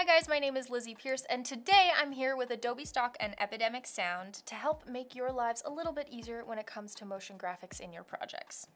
Hi guys, my name is Lizzie Peirce and today I'm here with Adobe Stock and Epidemic Sound to help make your lives a little bit easier when it comes to motion graphics in your projects.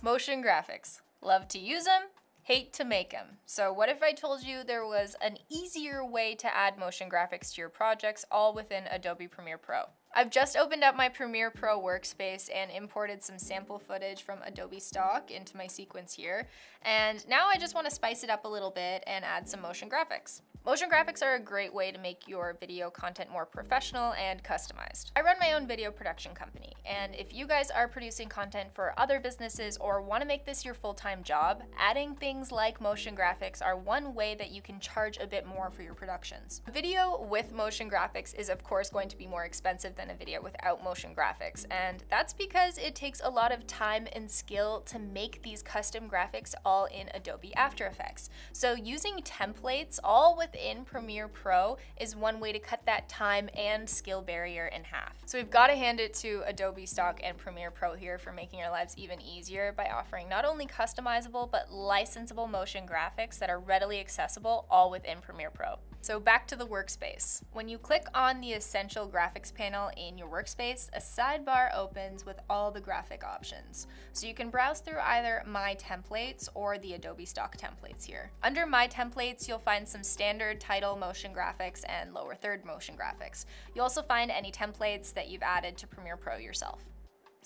Motion graphics. Love to use them, hate to make them. So what if I told you there was an easier way to add motion graphics to your projects all within Adobe Premiere Pro? I've just opened up my Premiere Pro workspace and imported some sample footage from Adobe Stock into my sequence here. And now I just want to spice it up a little bit and add some motion graphics. Motion graphics are a great way to make your video content more professional and customized. I run my own video production company, and if you guys are producing content for other businesses or want to make this your full-time job, adding things like motion graphics are one way that you can charge a bit more for your productions. Video with motion graphics is of course going to be more expensive than a video without motion graphics, and that's because it takes a lot of time and skill to make these custom graphics all in Adobe After Effects. So using templates all with within Premiere Pro is one way to cut that time and skill barrier in half. So we've got to hand it to Adobe Stock and Premiere Pro here for making our lives even easier by offering not only customizable but licensable motion graphics that are readily accessible all within Premiere Pro. So back to the workspace. When you click on the Essential Graphics panel in your workspace, a sidebar opens with all the graphic options. So you can browse through either My Templates or the Adobe Stock templates here. Under My Templates, you'll find some standard title motion graphics and lower third motion graphics. You'll also find any templates that you've added to Premiere Pro yourself.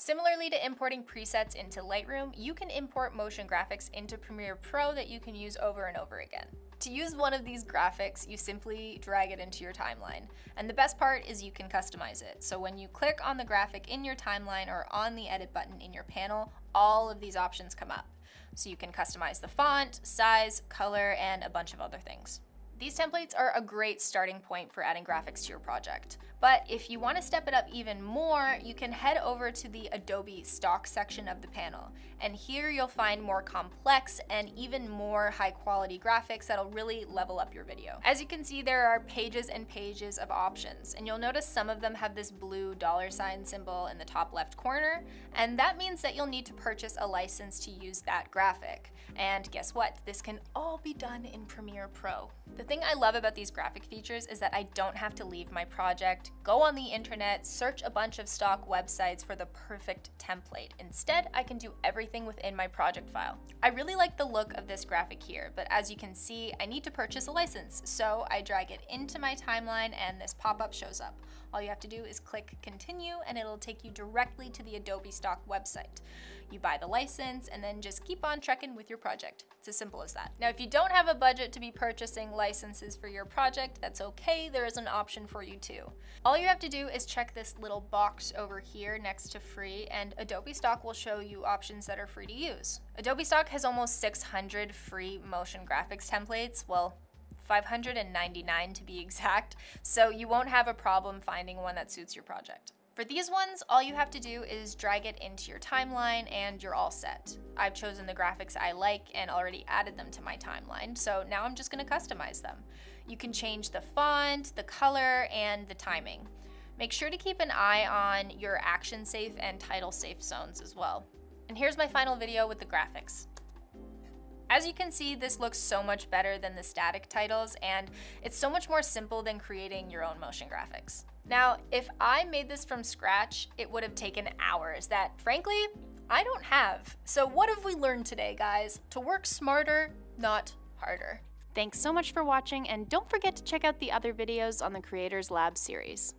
Similarly to importing presets into Lightroom, you can import motion graphics into Premiere Pro that you can use over and over again. To use one of these graphics, you simply drag it into your timeline. And the best part is you can customize it. So when you click on the graphic in your timeline or on the edit button in your panel, all of these options come up. So you can customize the font, size, color, and a bunch of other things. These templates are a great starting point for adding graphics to your project. But if you want to step it up even more, you can head over to the Adobe Stock section of the panel. And here you'll find more complex and even more high quality graphics that'll really level up your video. As you can see, there are pages and pages of options. And you'll notice some of them have this blue dollar sign symbol in the top left corner. And that means that you'll need to purchase a license to use that graphic. And guess what? This can all be done in Premiere Pro. The thing I love about these graphic features is that I don't have to leave my project, go on the internet, search a bunch of stock websites for the perfect template. Instead, I can do everything within my project file. I really like the look of this graphic here, but as you can see, I need to purchase a license. So I drag it into my timeline and this pop-up shows up. All you have to do is click continue and it'll take you directly to the Adobe Stock website. You buy the license and then just keep on trekking with your project. It's as simple as that. Now, if you don't have a budget to be purchasing licenses for your project, that's okay. There is an option for you too. All you have to do is check this little box over here next to free and Adobe Stock will show you options that are free to use. Adobe Stock has almost 600 free motion graphics templates. Well, 599 to be exact, so you won't have a problem finding one that suits your project. For these ones, all you have to do is drag it into your timeline and you're all set. I've chosen the graphics I like and already added them to my timeline, so now I'm just gonna customize them. You can change the font, the color, and the timing. Make sure to keep an eye on your action safe and title safe zones as well. And here's my final video with the graphics. As you can see, this looks so much better than the static titles, and it's so much more simple than creating your own motion graphics. Now, if I made this from scratch, it would have taken hours that, frankly, I don't have. So what have we learned today, guys? To work smarter, not harder. Thanks so much for watching, and don't forget to check out the other videos on the Creators Lab series.